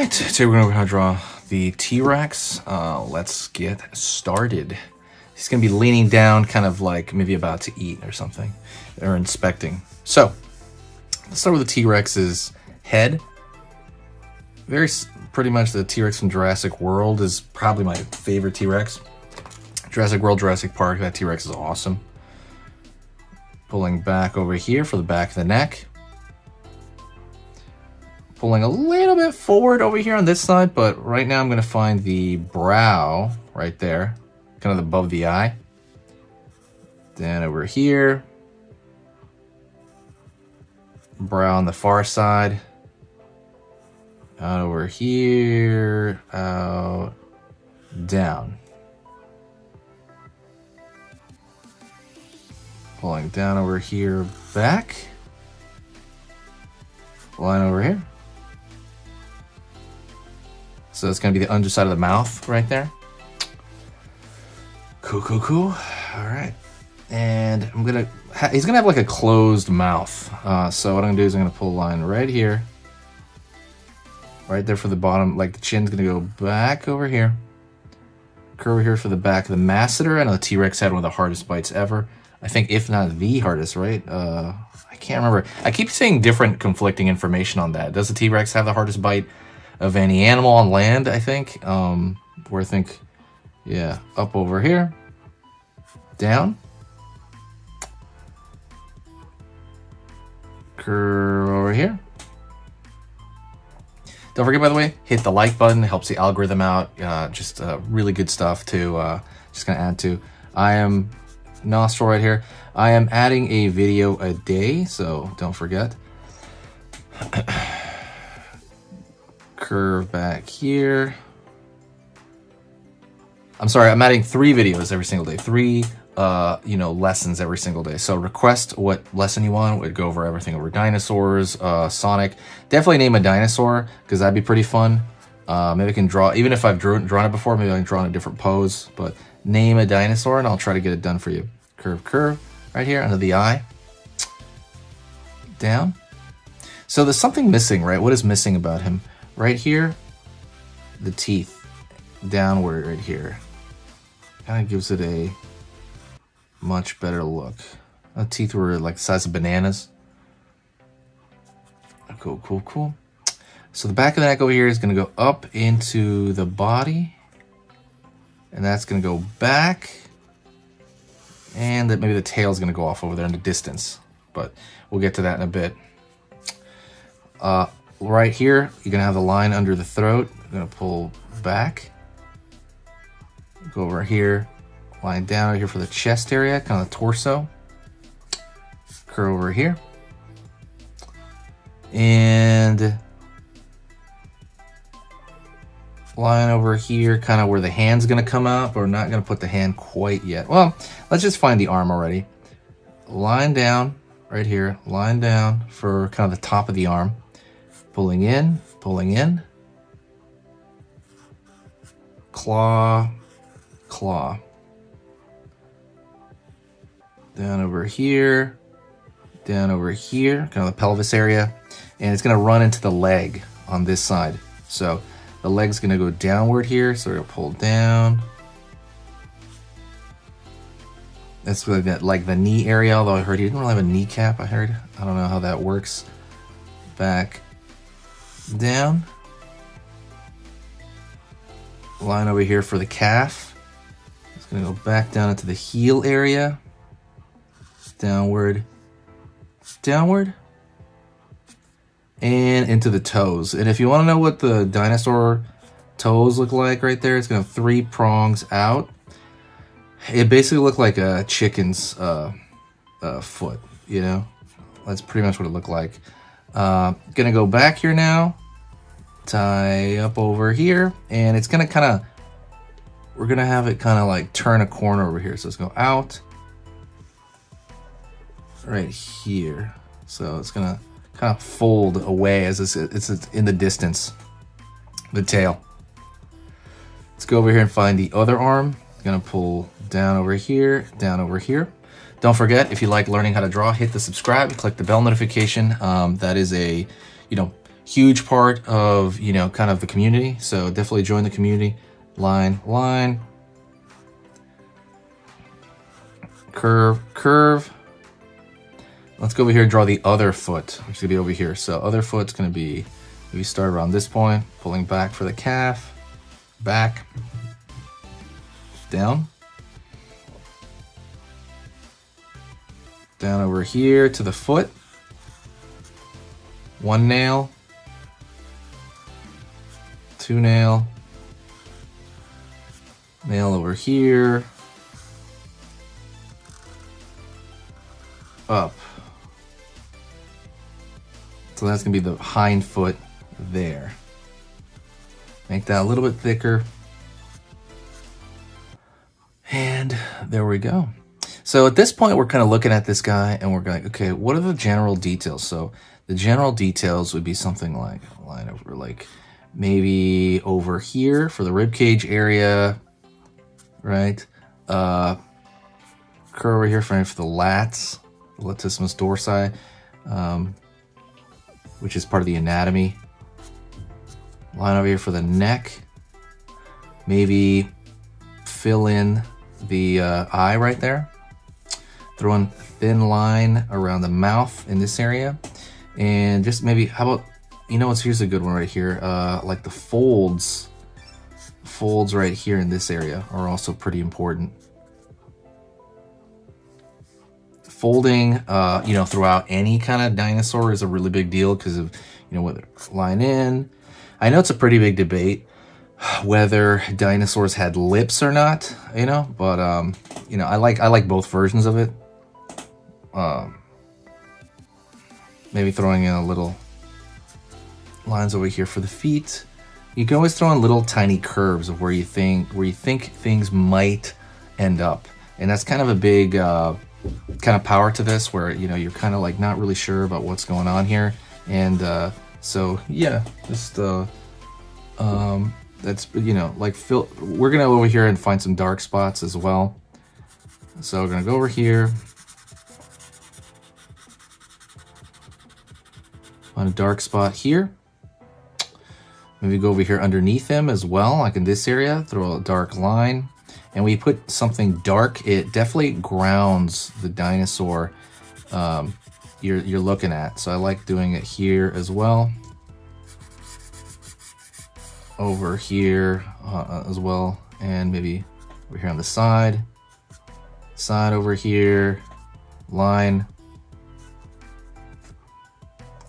right, today we're to draw the T-Rex. Uh, let's get started. He's to be leaning down, kind of like maybe about to eat or something, or inspecting. So, let's start with the T-Rex's head. Very, pretty much the T-Rex from Jurassic World is probably my favorite T-Rex. Jurassic World, Jurassic Park, that T-Rex is awesome. Pulling back over here for the back of the neck pulling a little bit forward over here on this side, but right now I'm going to find the brow right there, kind of above the eye. Then over here, brow on the far side. Out over here, out, down. Pulling down over here, back. Line over here. So it's going to be the underside of the mouth right there. Cool, cool, cool. All right. And I'm going to, he's going to have like a closed mouth. Uh, so what I'm going to do is I'm going to pull a line right here. Right there for the bottom, like the chin's going to go back over here. Curve here for the back of the masseter. I know the T-Rex had one of the hardest bites ever. I think if not the hardest, right? Uh, I can't remember. I keep seeing different conflicting information on that. Does the T-Rex have the hardest bite? Of any animal on land, I think. Um, where I think, yeah, up over here, down, curve over here. Don't forget, by the way, hit the like button. It helps the algorithm out. Uh, just uh, really good stuff to uh, just gonna add to. I am Nostril right here. I am adding a video a day, so don't forget. curve back here. I'm sorry, I'm adding three videos every single day. Three, uh, you know, lessons every single day. So request what lesson you want. We'd go over everything over dinosaurs, uh, Sonic. Definitely name a dinosaur because that'd be pretty fun. Uh, maybe I can draw, even if I've drawn, drawn it before, maybe I can draw in a different pose. But name a dinosaur and I'll try to get it done for you. Curve, curve, right here under the eye. Down. So there's something missing, right? What is missing about him? Right here, the teeth downward right here. Kind of gives it a much better look. The teeth were like the size of bananas. Cool, cool, cool. So the back of the neck over here is going to go up into the body. And that's going to go back. And that maybe the tail is going to go off over there in the distance. But we'll get to that in a bit. Uh, right here, you're gonna have the line under the throat. I'm gonna pull back. Go over here, line down here for the chest area, kind of the torso. Curve over here. And line over here, kind of where the hand's gonna come out, but we're not gonna put the hand quite yet. Well, let's just find the arm already. Line down right here, line down for kind of the top of the arm. Pulling in, pulling in. Claw, claw. Down over here, down over here, kind of the pelvis area. And it's gonna run into the leg on this side. So the leg's gonna go downward here, so we're gonna pull down. That's really that, like the knee area, although I heard he didn't really have a kneecap, I heard. I don't know how that works. Back down. Line over here for the calf. It's gonna go back down into the heel area. Downward, downward, and into the toes. And if you wanna know what the dinosaur toes look like right there, it's gonna have three prongs out. It basically looked like a chicken's uh, uh, foot, you know? That's pretty much what it looked like. Uh, gonna go back here now tie up over here and it's gonna kind of we're gonna have it kind of like turn a corner over here. So let's go out right here. So it's gonna kind of fold away as it's, it's in the distance the tail. Let's go over here and find the other arm. Gonna pull down over here down over here. Don't forget if you like learning how to draw hit the subscribe click the bell notification. Um, that is a you know huge part of, you know, kind of the community. So definitely join the community. Line, line. Curve, curve. Let's go over here and draw the other foot, which is gonna be over here. So other foot's gonna be, we start around this point, pulling back for the calf, back, down. Down over here to the foot. One nail. Two nail. Nail over here. Up. So that's gonna be the hind foot there. Make that a little bit thicker. And there we go. So at this point, we're kind of looking at this guy and we're going, okay, what are the general details? So the general details would be something like line over, like maybe over here for the rib cage area, right? Uh, curve over here for, for the lats, the latissimus dorsi, um, which is part of the anatomy. Line over here for the neck. Maybe fill in the uh, eye right there. Throw in thin line around the mouth in this area. And just maybe, how about, you know what's, here's a good one right here. Uh, like the folds, folds right here in this area are also pretty important. Folding, uh, you know, throughout any kind of dinosaur is a really big deal because of, you know, whether line in. I know it's a pretty big debate whether dinosaurs had lips or not, you know, but um, you know, I like I like both versions of it. Um, maybe throwing in a little lines over here for the feet. You can always throw in little tiny curves of where you think where you think things might end up, and that's kind of a big uh, kind of power to this, where you know you're kind of like not really sure about what's going on here, and uh, so yeah, just uh, um, that's you know like fill we're gonna go over here and find some dark spots as well. So we're gonna go over here. Find a dark spot here maybe go over here underneath him as well like in this area throw a dark line. And we put something dark it definitely grounds the dinosaur um, you're, you're looking at. So I like doing it here as well. Over here uh, as well. And maybe over here on the side. Side over here. Line.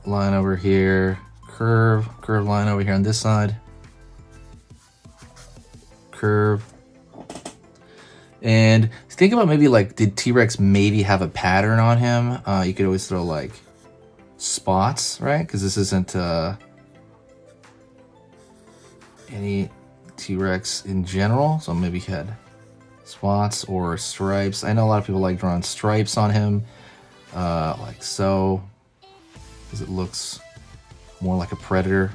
Line over here curve curve line over here on this side. Curve. And think about maybe like did T-Rex maybe have a pattern on him? Uh, you could always throw like spots right? Because this isn't uh any T-Rex in general. So maybe he had spots or stripes. I know a lot of people like drawing stripes on him, uh, like so, because it looks more like a predator.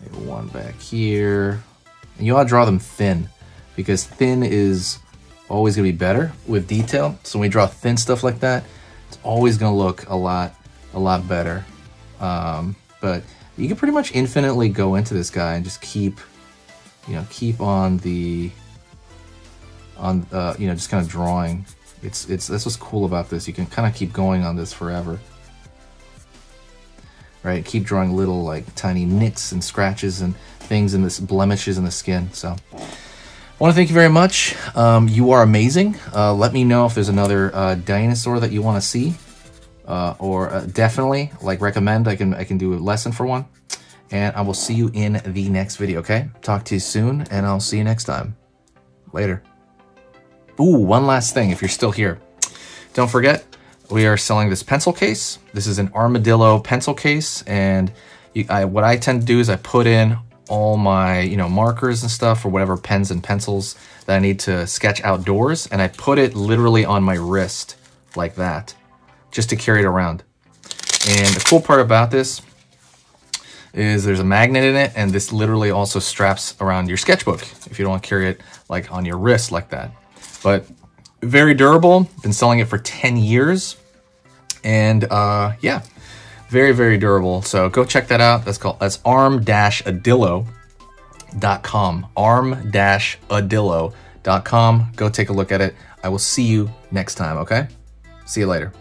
Maybe one back here. And you want to draw them thin, because thin is always going to be better with detail. So when we draw thin stuff like that, it's always going to look a lot, a lot better. Um, but you can pretty much infinitely go into this guy and just keep, you know, keep on the, on, uh, you know, just kind of drawing. It's, it's, that's what's cool about this. You can kind of keep going on this forever. Right, keep drawing little like tiny nicks and scratches and things and this blemishes in the skin. So. I want to thank you very much. Um, you are amazing. Uh, let me know if there's another uh, dinosaur that you want to see uh, or uh, definitely like recommend. I can I can do a lesson for one. And I will see you in the next video okay? Talk to you soon and I'll see you next time. Later. Ooh one last thing if you're still here. Don't forget we are selling this pencil case this is an armadillo pencil case and you, I, what I tend to do is I put in all my you know markers and stuff or whatever pens and pencils that I need to sketch outdoors and I put it literally on my wrist like that just to carry it around. And the cool part about this is there's a magnet in it and this literally also straps around your sketchbook if you don't want to carry it like on your wrist like that. But very durable, been selling it for 10 years. And uh, yeah, Very, very durable. So go check that out. That's called that's arm-adillo.com. Arm-adillo.com. Go take a look at it. I will see you next time, okay? See you later.